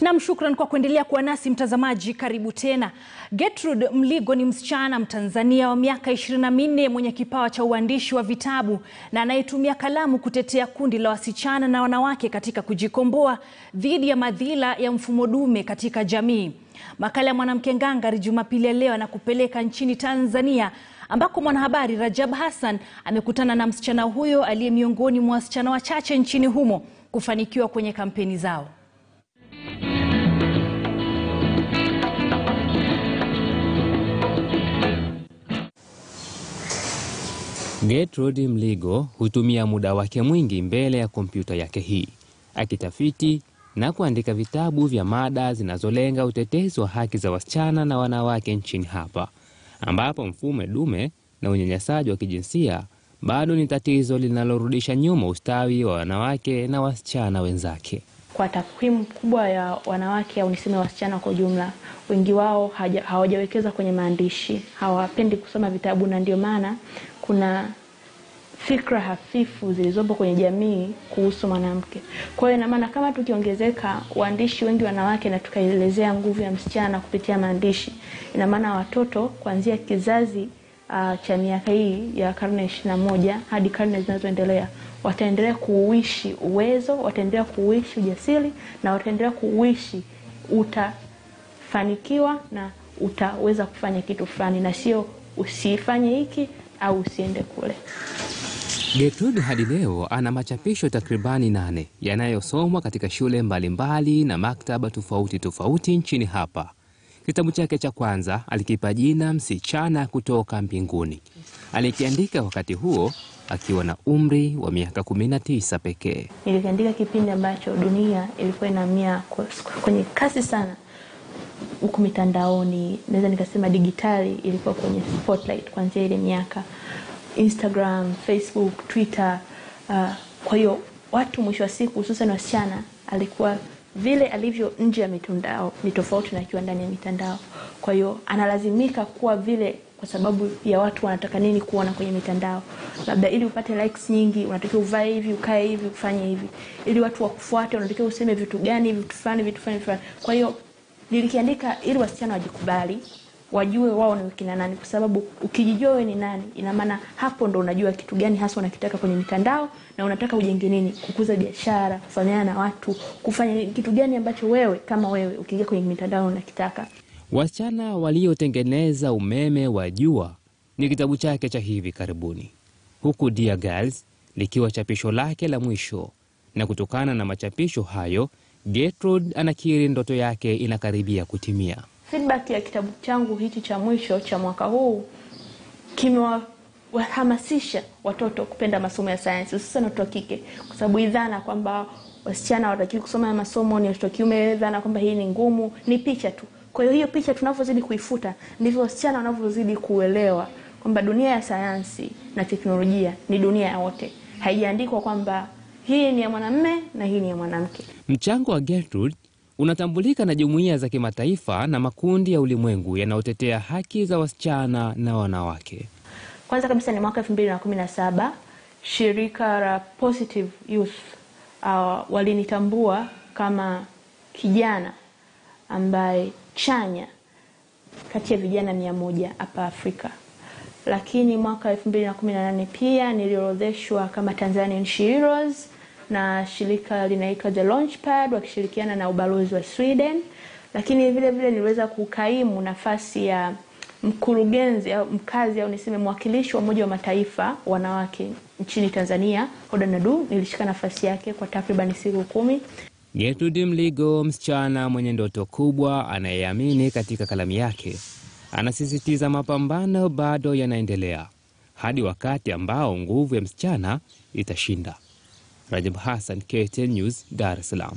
Nam, shukran kwa kuendelea kuwa nasi mtazamaji, karibu tena. Gertrude Mligo ni msichana Mtanzania wa miaka ishirini na minne mwenye kipawa cha uandishi wa vitabu na anayetumia kalamu kutetea kundi la wasichana na wanawake katika kujikomboa dhidi ya madhila ya mfumo dume katika jamii. Makala ya Mwanamke Ngangari Jumapili ya leo anakupeleka nchini Tanzania ambako mwanahabari Rajab Hassan amekutana na msichana huyo aliye miongoni mwa wasichana wachache nchini humo kufanikiwa kwenye kampeni zao. Gertrude Mligo hutumia muda wake mwingi mbele ya kompyuta yake hii akitafiti na kuandika vitabu vya mada zinazolenga utetezi wa haki za wasichana na wanawake nchini hapa, ambapo mfumo dume na unyanyasaji wa kijinsia bado ni tatizo linalorudisha nyuma ustawi wa wanawake na wasichana wenzake. Kwa takwimu kubwa ya wanawake au niseme wasichana kwa ujumla, wengi wao hawajawekeza kwenye maandishi, hawapendi kusoma vitabu, na ndio maana kuna fikra hafifu zilizopo kwenye jamii kuhusu mwanamke. Kwa hiyo ina maana kama tukiongezeka waandishi wengi wanawake na tukaelezea nguvu ya msichana kupitia maandishi, ina maana watoto kuanzia kizazi uh, cha miaka hii ya karne ishirini na moja hadi karne zinazoendelea wataendelea kuuishi uwezo, wataendelea kuuishi ujasiri na wataendelea kuuishi utafanikiwa na utaweza kufanya kitu fulani, na sio usifanye hiki au usiende kule. Gertrude hadi leo ana machapisho takribani nane yanayosomwa katika shule mbalimbali mbali na maktaba tofauti tofauti nchini hapa. Kitabu chake cha kwanza alikipa jina Msichana kutoka Mbinguni. Alikiandika wakati huo akiwa na umri wa miaka 19 pekee. Nilikiandika kipindi ambacho dunia ilikuwa inahamia kwenye kasi sana huku mitandaoni, naweza nikasema digitali ilikuwa kwenye spotlight kuanzia ile miaka Instagram, Facebook, Twitter. Uh, kwa hiyo watu mwisho wa siku hususan wasichana alikuwa vile alivyo nje ya mitandao ni tofauti na akiwa ndani ya mitandao. Kwa hiyo analazimika kuwa vile kwa sababu ya watu wanataka nini kuona kwenye mitandao. Labda ili upate likes nyingi unatakiwa uvae hivi, ukae hivi, ufanye hivi. Ili watu wakufuate unatakiwa useme vitu gani, vitu fulani, vitu fulani fulani. Kwa hiyo nilikiandika ili wasichana wajikubali, wajue wao ni kina nani, kwa sababu ukijijua wewe ni nani, ina maana hapo ndo unajua kitu gani hasa unakitaka kwenye mitandao na unataka ujenge nini, kukuza biashara, kufanyana na watu, kufanya kitu gani ambacho wewe kama wewe ukiingia kwenye mitandao unakitaka. Wasichana waliotengeneza umeme wa jua ni kitabu chake cha hivi karibuni, huku Dear Girls likiwa chapisho lake la mwisho. Na kutokana na machapisho hayo, Gertrude anakiri ndoto yake inakaribia kutimia. Feedback ya kitabu changu hichi cha mwisho cha mwaka huu kimewahamasisha watoto kupenda masomo ya sayansi, hususan watoto wa kike, kwa sababu idhana kwamba wasichana watakiwi kusoma masomo, ni watoto wa kiume, dhana kwamba hii ni ngumu, ni picha tu. Kwa hiyo hiyo picha tunavyozidi kuifuta ndivyo wasichana wanavyozidi kuelewa kwamba dunia ya sayansi na teknolojia ni dunia ya wote, haijaandikwa kwamba hii ni ya mwanamme na hii ni ya mwanamke. Mchango wa Gertrude unatambulika na jumuiya za kimataifa na makundi ya ulimwengu yanayotetea haki za wasichana na wanawake. Kwanza kabisa ni mwaka elfu mbili na kumi na saba shirika la Positive Youth uh, walinitambua kama kijana ambaye chanya kati ya vijana mia moja hapa Afrika. Lakini mwaka elfu mbili na kumi na nane pia niliorodheshwa kama Tanzanian Heroes na shirika linaitwa The Launchpad wakishirikiana na ubalozi wa Sweden. Lakini vile vile niliweza kukaimu nafasi ya mkurugenzi au mkazi au niseme mwakilishi wa Umoja wa Mataifa wanawake nchini Tanzania, Hoda Nadu. Nilishika nafasi yake kwa takriban siku kumi. Gertrude Mligo, msichana mwenye ndoto kubwa anayeamini katika kalamu yake, anasisitiza mapambano bado yanaendelea hadi wakati ambao nguvu ya msichana itashinda. Rajab Hassan, KTN News, Dar es Salaam.